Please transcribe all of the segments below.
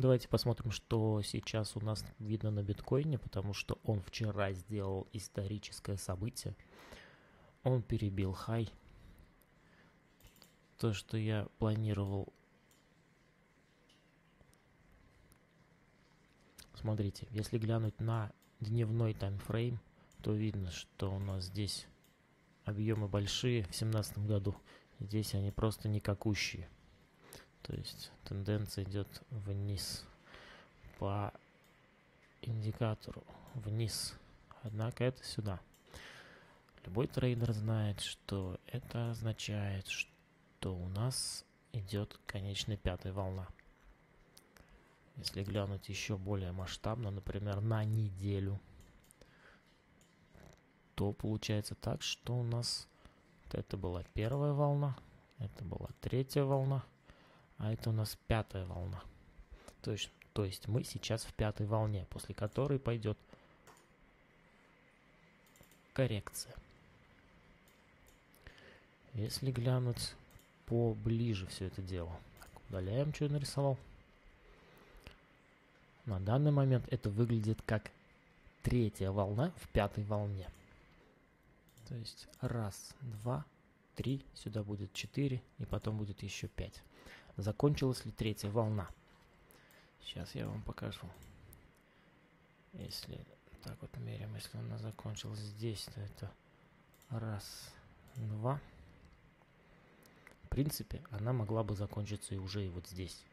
Давайте посмотрим, что сейчас у нас видно на биткоине, потому что он вчера сделал историческое событие. Он перебил хай. То, что я планировал... Смотрите, если глянуть на дневной таймфрейм, то видно, что у нас здесь объемы большие в 2017 году. Здесь они просто никакущие. То есть тенденция идет вниз по индикатору вниз. Однако это сюда. Любой трейдер знает, что это означает, что у нас идет конечная пятая волна. Если глянуть еще более масштабно, например, на неделю, то получается так, что у нас это была первая волна, это была третья волна, а это у нас пятая волна. То есть, то есть мы сейчас в пятой волне, после которой пойдет коррекция. Если глянуть поближе все это дело. Так, удаляем, что я нарисовал. На данный момент это выглядит как третья волна в пятой волне. То есть раз, два, три, сюда будет четыре, и потом будет еще пять. Закончилась ли третья волна? Сейчас я вам покажу. Если так вот меряем, если она закончилась здесь, то это раз, два. В принципе, она могла бы закончиться и уже и вот здесь.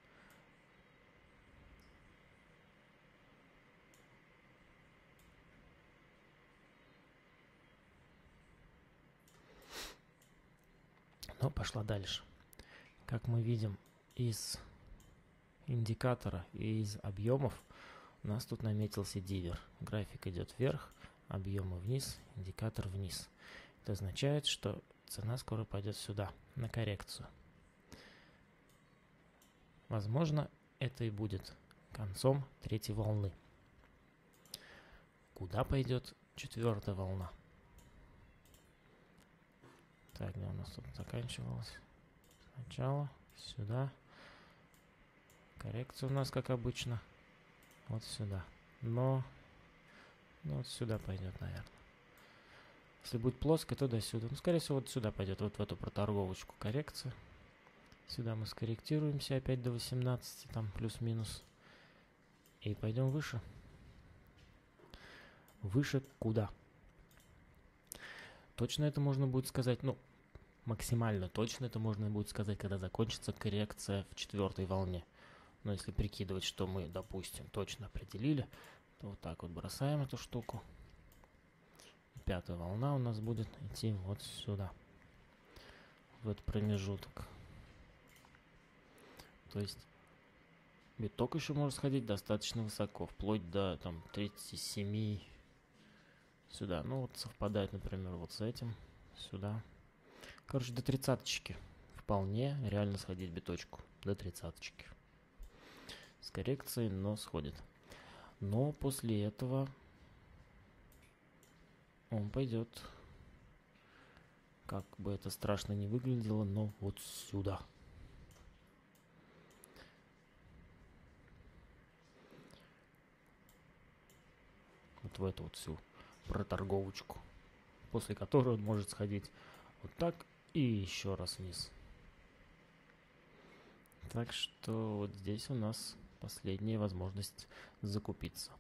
Но пошла дальше. Как мы видим, из индикатора и из объемов у нас тут наметился дивер. График идет вверх, объемы вниз, индикатор вниз. Это означает, что цена скоро пойдет сюда, на коррекцию. Возможно, это и будет концом третьей волны. Куда пойдет четвертая волна? Так, где у нас тут заканчивалось? Сначала сюда. Коррекция у нас, как обычно, вот сюда. Но ну, вот сюда пойдет, наверное. Если будет плоско, то до сюда. Ну, скорее всего, вот сюда пойдет, вот в эту проторговочку коррекция. Сюда мы скорректируемся опять до 18, там плюс-минус. И пойдем выше. Выше куда? Точно это можно будет сказать, ну, максимально точно это можно будет сказать, когда закончится коррекция в четвертой волне. Но если прикидывать, что мы, допустим, точно определили, то вот так вот бросаем эту штуку. Пятая волна у нас будет идти вот сюда, в этот промежуток. То есть биток еще может сходить достаточно высоко, вплоть до там 37 сюда. Ну вот совпадает, например, вот с этим сюда. Короче, до тридцаточки вполне реально сходить биточку до тридцаточки с но сходит. Но после этого он пойдет, как бы это страшно не выглядело, но вот сюда. Вот в эту вот всю проторговочку, после которой он может сходить вот так и еще раз вниз. Так что вот здесь у нас последняя возможность закупиться.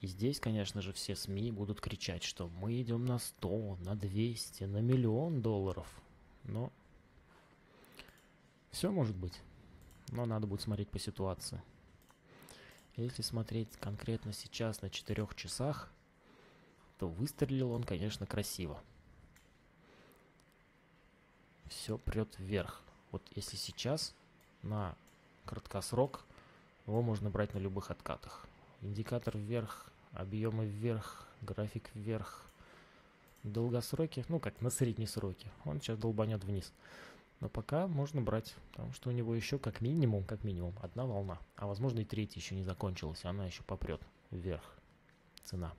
И здесь, конечно же, все СМИ будут кричать, что мы идем на 100, на 200, на миллион долларов. Но все может быть. Но надо будет смотреть по ситуации. Если смотреть конкретно сейчас на 4 часах, то выстрелил он, конечно, красиво. Все прет вверх. Вот если сейчас на краткосрок его можно брать на любых откатах. Индикатор вверх, объемы вверх, график вверх. Долгосроки, ну как на средние сроки, он сейчас долбанет вниз. Но пока можно брать, потому что у него еще как минимум, как минимум, одна волна. А возможно и третья еще не закончилась, она еще попрет вверх. Цена.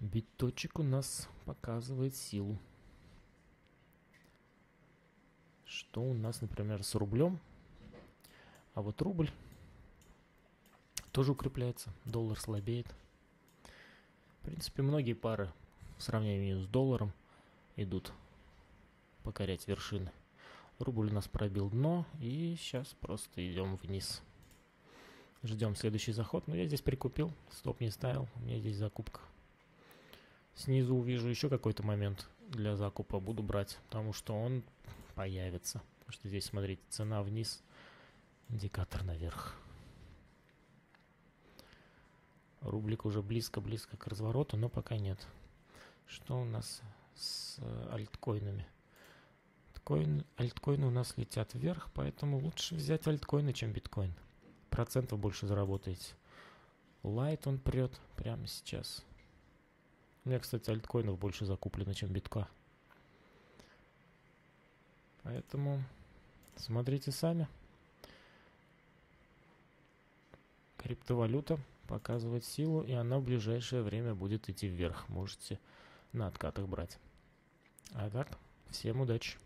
Биточек у нас показывает силу. Что у нас, например, с рублем? А вот рубль тоже укрепляется, доллар слабеет. В принципе, многие пары в сравнении с долларом идут покорять вершины. Рубль у нас пробил дно, и сейчас просто идем вниз. Ждем следующий заход. Но я здесь прикупил, стоп не ставил, у меня здесь закупка. Снизу увижу еще какой-то момент для закупа, буду брать, потому что он появится. Потому что здесь, смотрите, цена вниз, индикатор наверх. Рублик уже близко-близко к развороту, но пока нет. Что у нас с альткоинами? Альткоин, альткоины у нас летят вверх, поэтому лучше взять альткоины, чем биткоин. Процентов больше заработаете. Лайт он прет прямо сейчас. У меня, кстати, альткоинов больше закуплено, чем битка. Поэтому смотрите сами. Криптовалюта показывает силу, и она в ближайшее время будет идти вверх. Можете на откатах брать. А так, всем удачи!